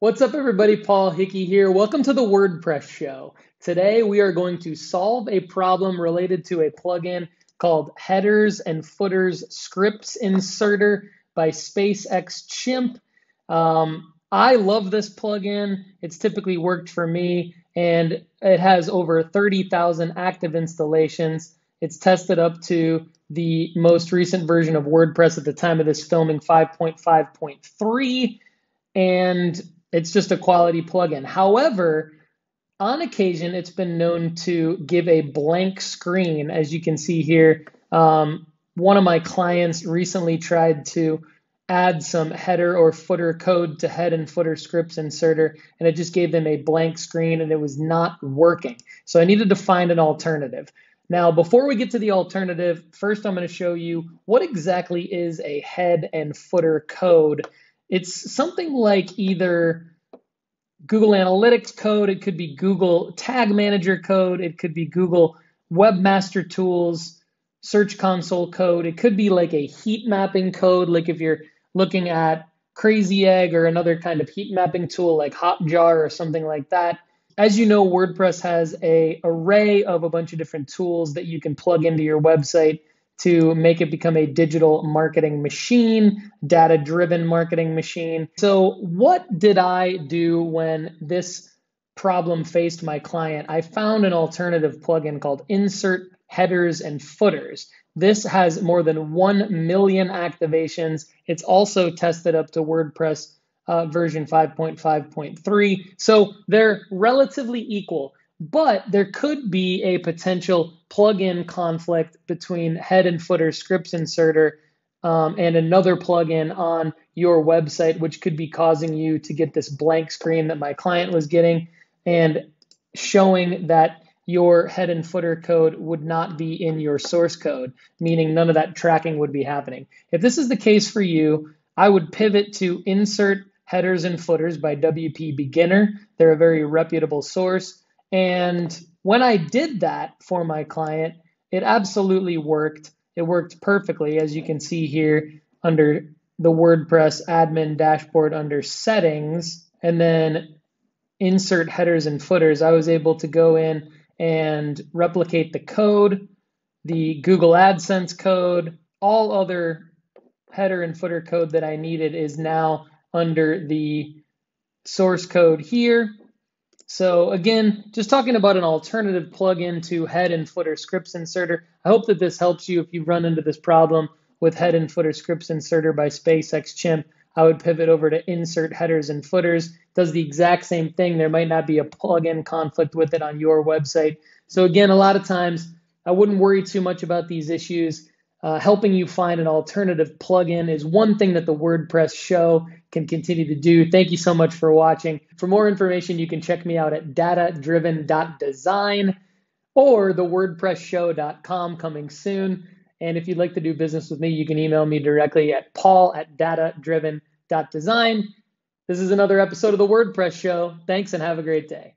What's up, everybody? Paul Hickey here. Welcome to the WordPress show. Today, we are going to solve a problem related to a plugin called Headers and Footers Scripts Inserter by SpaceX Chimp. Um, I love this plugin. It's typically worked for me, and it has over 30,000 active installations. It's tested up to the most recent version of WordPress at the time of this filming, 5.5.3. And it's just a quality plugin. However, on occasion, it's been known to give a blank screen, as you can see here. Um, one of my clients recently tried to add some header or footer code to head and footer scripts inserter, and it just gave them a blank screen and it was not working. So I needed to find an alternative. Now, before we get to the alternative, first I'm going to show you what exactly is a head and footer code it's something like either Google Analytics code, it could be Google Tag Manager code, it could be Google Webmaster Tools, Search Console code, it could be like a heat mapping code, like if you're looking at Crazy Egg or another kind of heat mapping tool like Hotjar or something like that. As you know, WordPress has a array of a bunch of different tools that you can plug into your website to make it become a digital marketing machine, data driven marketing machine. So, what did I do when this problem faced my client? I found an alternative plugin called Insert Headers and Footers. This has more than 1 million activations. It's also tested up to WordPress uh, version 5.5.3. So they're relatively equal. But there could be a potential plugin conflict between head and footer scripts inserter um, and another plugin on your website, which could be causing you to get this blank screen that my client was getting and showing that your head and footer code would not be in your source code, meaning none of that tracking would be happening. If this is the case for you, I would pivot to insert headers and footers by WP Beginner. They're a very reputable source. And when I did that for my client, it absolutely worked. It worked perfectly, as you can see here under the WordPress admin dashboard under settings, and then insert headers and footers. I was able to go in and replicate the code, the Google AdSense code, all other header and footer code that I needed is now under the source code here. So again, just talking about an alternative plugin to head and footer scripts inserter. I hope that this helps you if you run into this problem with head and footer scripts inserter by SpaceX Chimp. I would pivot over to insert headers and footers. Does the exact same thing. There might not be a plugin conflict with it on your website. So again, a lot of times I wouldn't worry too much about these issues. Uh, helping you find an alternative plugin is one thing that the WordPress show can continue to do. Thank you so much for watching. For more information, you can check me out at datadriven.design or thewordpressshow.com coming soon. And if you'd like to do business with me, you can email me directly at paul at datadriven.design. This is another episode of the WordPress show. Thanks and have a great day.